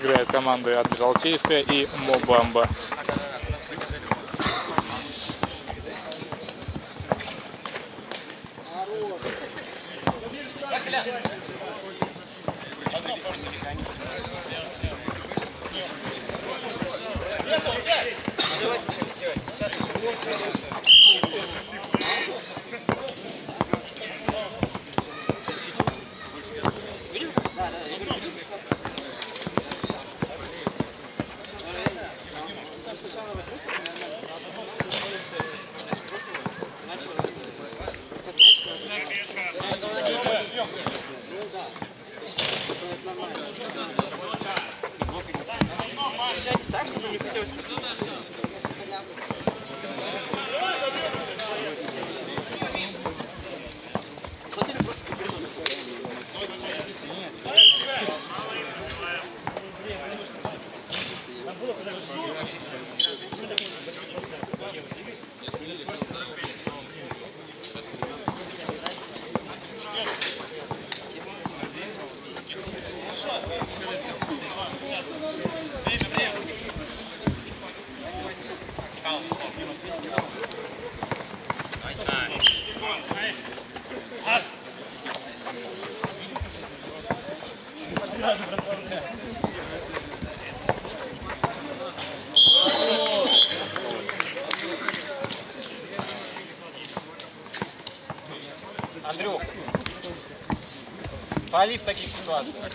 играет команды Адмиралтейская и Мобамба. Общайтесь так, чтобы не хотелось пали в таких ситуациях.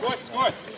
Гость, гость!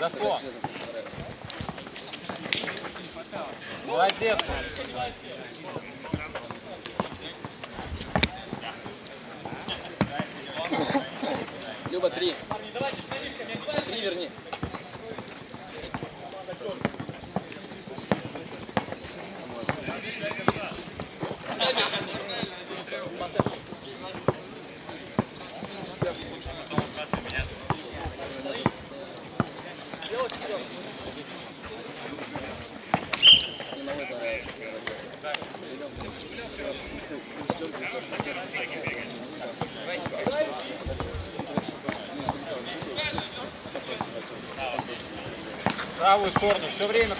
За 100. Молодец. Люба, три. Три верни. Правую сторону. Все время.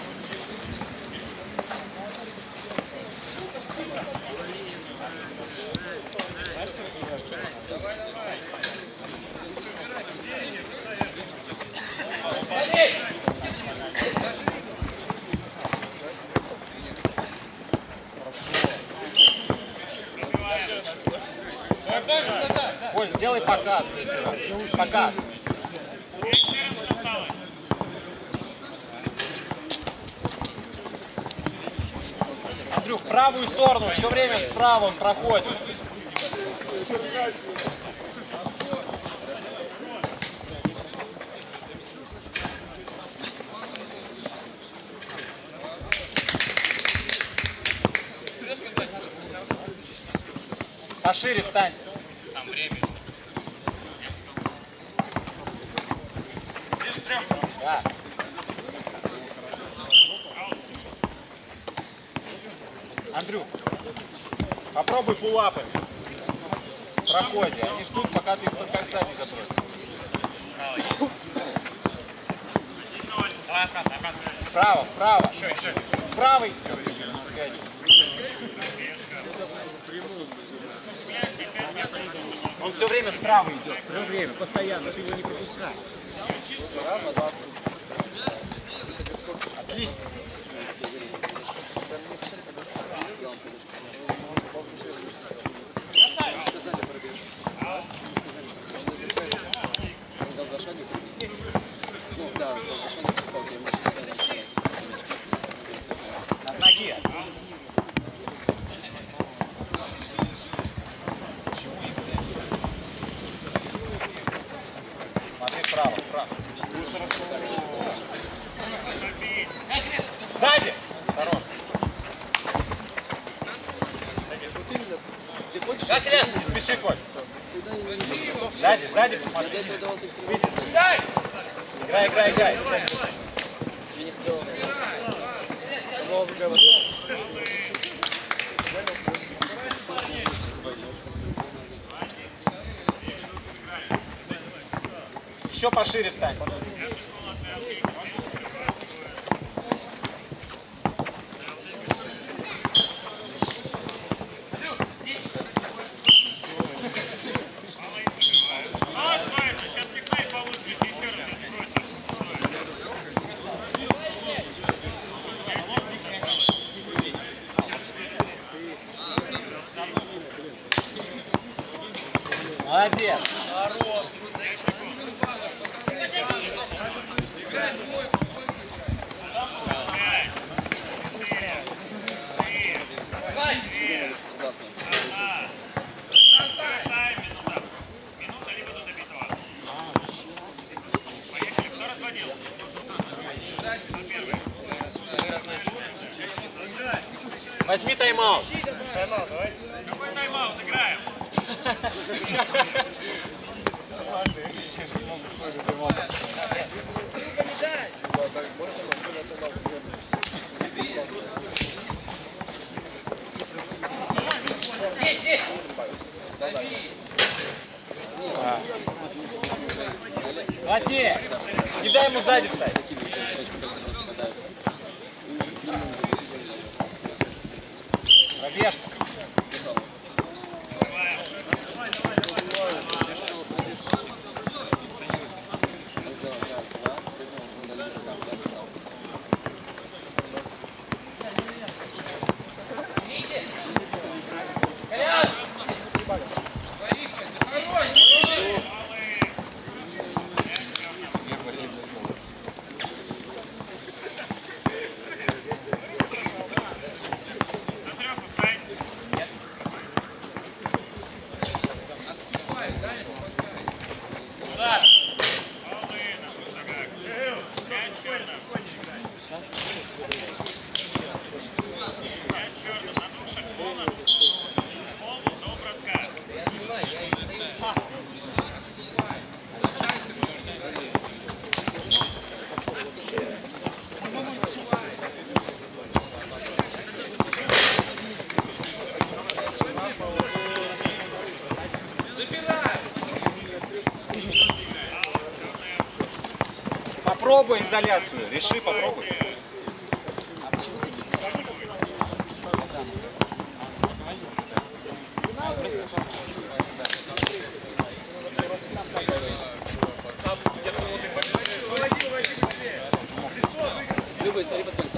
показ. Показ. Андрюх, в правую сторону, все время справа он проходит. Пошире встаньте. Да. Андрюк, попробуй пулапами. В. Они ждут, пока ты из-под кольца не забросишь. Вправо, вправо. С правой. Пять. Он все время справа идет. Все время, постоянно. Ты его не пропускай. Отлично. От ноги. Смотри вправо, вправо. Сзади! Здорово. Как Илья? Не спеши, Коль. Сзади, сзади посмотри. Играй, играй, играй. Еще пошире встань. Молодец. Поехали. Кто разводил? Возьми тайм-аут. Плотнее. Не дай ему сзади стать. Попробуй изоляцию. Реши, попробуй. Любой, смотри под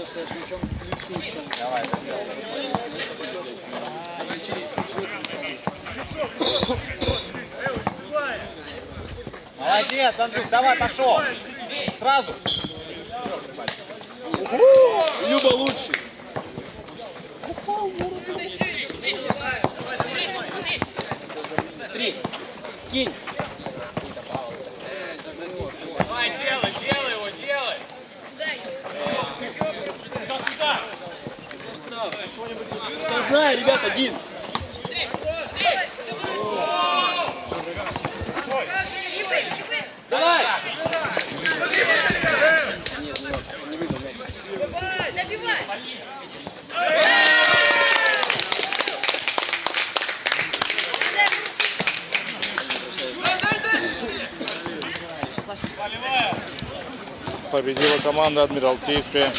то, что я причем ключу Давай, доделай. Молодец, Андрюх, давай, пошел. Сразу. Люба лучший. Три. Кинь. Один. Давай! Победила команда Адмиралтейская